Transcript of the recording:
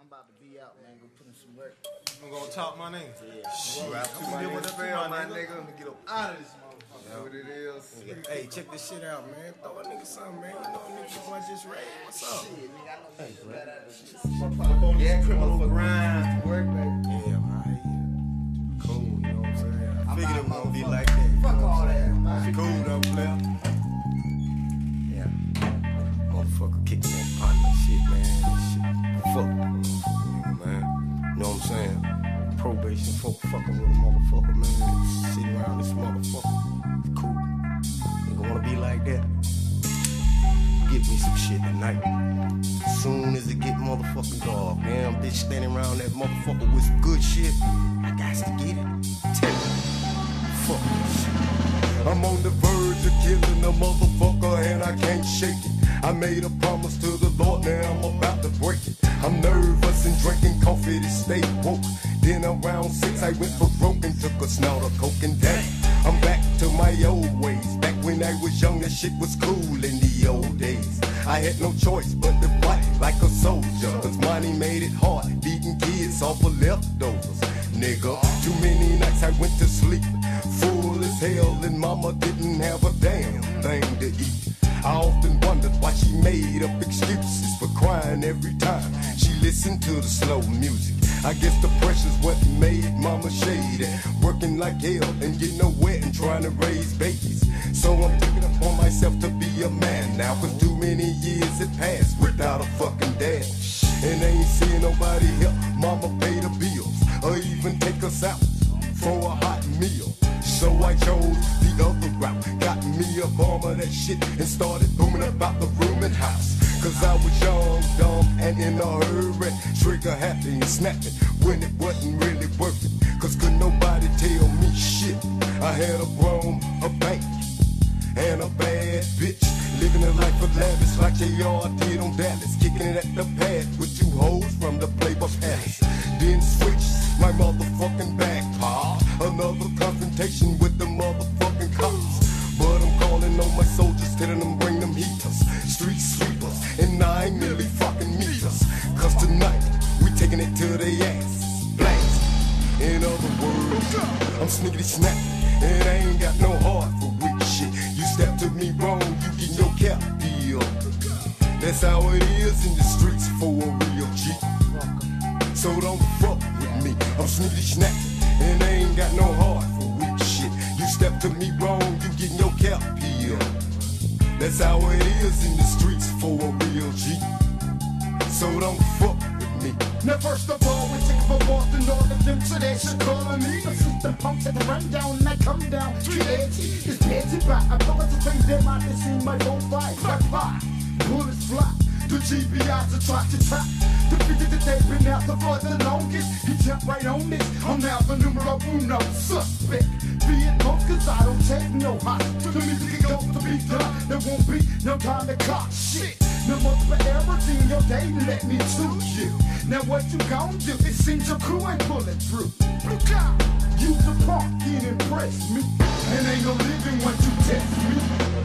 I'm about to be out, man. Go put in some work. I'm gonna talk my name. Yeah. Shit, Rap I'm to my gonna get nigga, whatever feel my nigga. nigga. I'm gonna get up out of this motherfucker. Know what it is? Hey, check this shit out, man. Throw a nigga something, man. You know a nigga boy just raid. What's up? Shit, nigga, I know you got out of this shit. Pop on Yeah, this criminal motherfucker. grind. Work, baby. Yeah, man. I hear. Cool, you know what I'm saying? I I'm figured it was gonna be motherfucker. like that. Fuck all that. man. Cool though, player. Yeah. Motherfucker kicking that partner. Shit. Fucking with a motherfucker, man. Sitting around this motherfucker. Cool. Nigga wanna be like that? Get me some shit tonight. Soon as it get motherfucking dark, damn bitch standing around that motherfucker with some good shit. I got to get it. Tell you. Fuck this. I'm on the verge of killing a motherfucker and I can't shake it. I made a promise to the Lord, now I'm I went for broke and took a snort of coke and dang. I'm back to my old ways. Back when I was young, that shit was cool in the old days. I had no choice but to fight like a soldier. Cause money made it hard, beating kids off of leftovers. Nigga, too many nights I went to sleep full as hell, and mama didn't have a damn thing to eat. I often wondered why she made up excuses for crying every time she listened to the slow music. I guess the pressure's what made mama shady, working like hell and getting nowhere and trying to raise babies. So I'm taking upon myself to be a man now, cause too many years had passed without a fucking dad. And I ain't seeing nobody help mama pay the bills or even take us out for a hot meal. So I chose the other route. Got me a bomb of that shit and started booming about the room and house. Cause I was young, dumb, and in a hurry. Trigger happy and snapping when it wasn't really working. Cause could nobody tell me shit. I had a grown, a bank, and a bad bitch. Living a life of lavish like JR did on Dallas. Kicking it at the pad with two hoes from the Playboy Palace. Then switch my motherfucking back, pa. Another confrontation with the motherfucking cops. But I'm calling on my soldiers, telling them bring them heaters. Street sweepers and nine milli fucking I ain't got no heart for weak shit. You step to me wrong, you get your cap deal. That's how it is in the streets for a real G. So don't fuck with me. I'm snickety snack. And I ain't got no heart for weak shit. You step to me wrong, you get your cap peeled. That's how it is in the streets for a real G. So don't fuck with me. Now first of all, we take for Boston, all of them, they should call me. The system punks at the run down, and I come down. 380 is busy by. I thought to train them out, they see my don't fight. Black fly, bullets fly. The GBIs are try to top. The figure that they've been out the for the longest. He jumped right on this. I'm now the numero uno suspect. Be it most, cause I don't take no hot. The music it goes to be done. There won't be no time to cop shit. Multiple errors in your day, let me to you. Now what you gon' do? It seems your crew ain't pulling through. You the punk, can't impress me. And ain't no living once you test me.